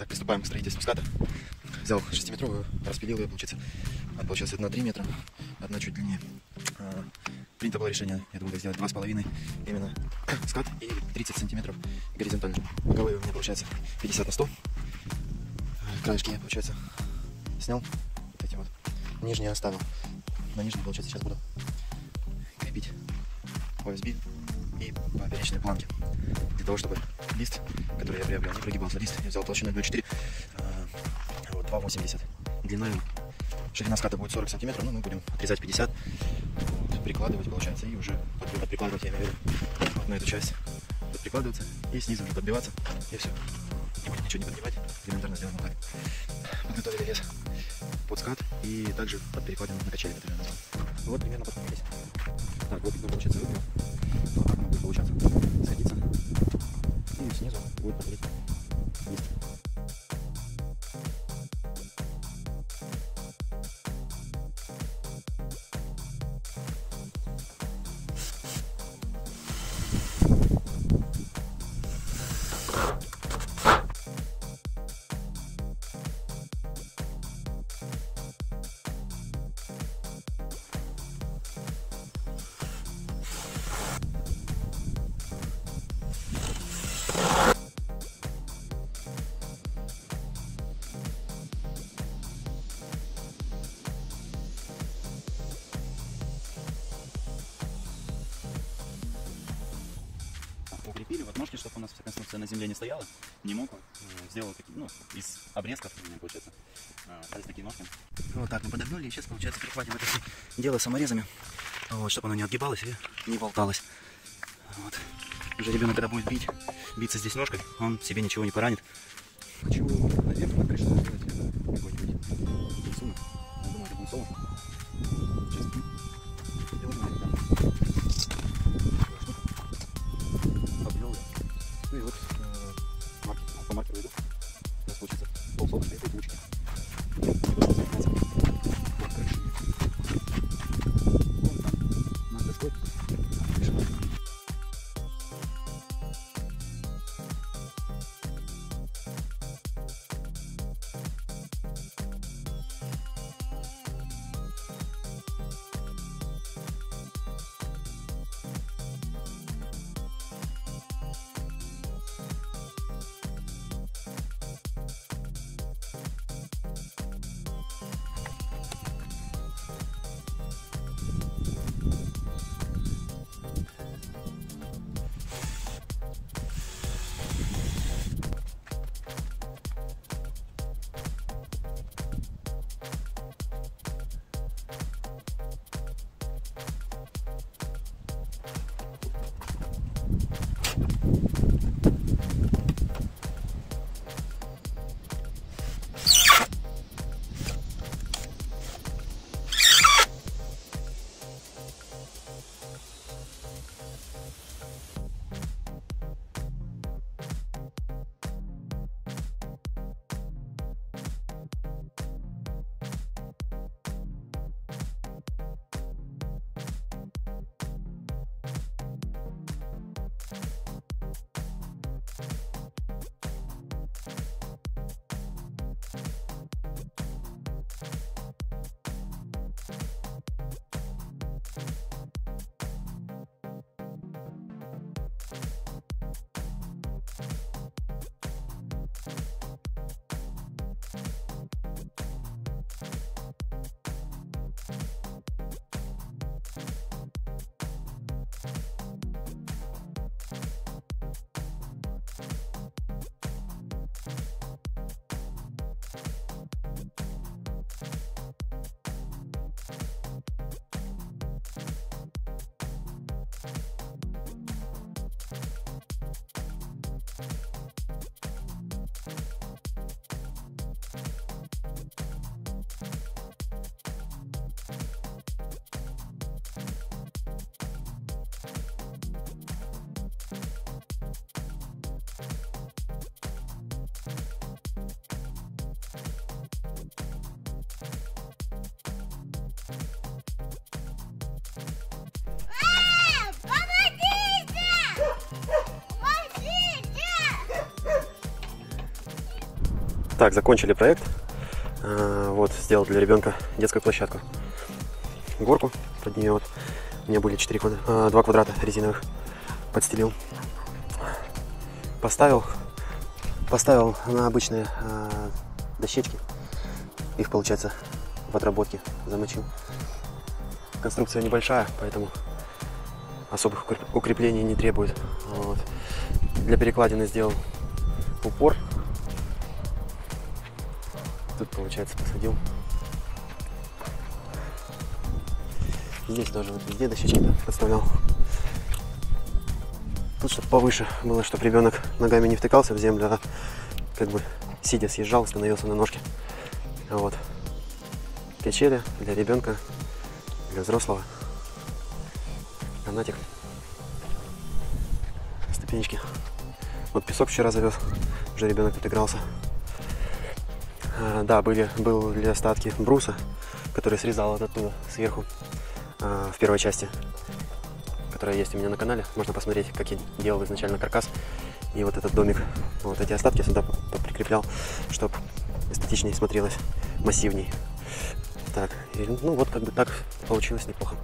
Так, приступаем к строительству ската. Взял 6-метровую, распилил ее, получается. А, получилось одна 3 метра, одна чуть длиннее. А, принято было решение, я думаю, сделать 2,5 именно скат и 30 сантиметров горизонтально. Боковые у меня получается 50 на 100. А, Краешки я, получается, снял. Вот эти вот. Нижние оставил. На нижней, получается, сейчас буду крепить OSB и поперечной планки. Для того, чтобы лист, который я приобрел, не прогибался. Лист я взял толщиной 2,4, а, вот, 2,80. Длиной, ширина ската будет 40 сантиметров, но мы будем отрезать 50, вот, прикладывать, получается, и уже под- прикладывать, я имею в виду, вот на эту часть вот прикладываться, и снизу уже подбиваться, и все. Не будет ничего не подбивать, элементарно сделаем вот так. Подготовили лес под скат и также под перекладину на качели, которые я назвал. Вот примерно подготовились. Так, вот, ну, получается, выпрям. Вот так укрепили вот ножки, чтобы у нас вся конструкция на земле не стояла, не мокла. Э, Сделал такие, ну, из обрезков, получается, э, остались такие ножки. Вот так мы подогнули, и сейчас, получается, перехватим это все дело саморезами, вот, чтобы оно не отгибалось и не болталось. Вот. Уже ребенок, когда будет бить, биться здесь ножкой, он себе ничего не поранит. Так, закончили проект. А, Вот, сделал для ребенка детскую площадку. Горку под нее вот. У меня были 4 квадрата, 2 квадрата резиновых. Подстелил. Поставил. Поставил на обычные а, дощечки. Их, получается, в отработке замочил. Конструкция небольшая, поэтому особых укреп- укреплений не требует. Вот. Для перекладины сделал упор. Тут, получается, посадил. Здесь тоже вот везде дощечки подставлял. Тут, чтобы повыше было, чтобы ребенок ногами не втыкался в землю, а как бы сидя съезжал, становился на ножки. Вот. Качели для ребенка, для взрослого. Канатик. Ступенечки. Вот песок вчера завез, уже ребенок. А, да, были, был для остатки бруса, который срезал вот оттуда сверху а, в первой части, которая есть у меня на канале. Можно посмотреть, как я делал изначально каркас и вот этот домик. Вот эти остатки сюда прикреплял, чтобы эстетичнее смотрелось, массивней. Так, и, ну вот как бы так получилось неплохо.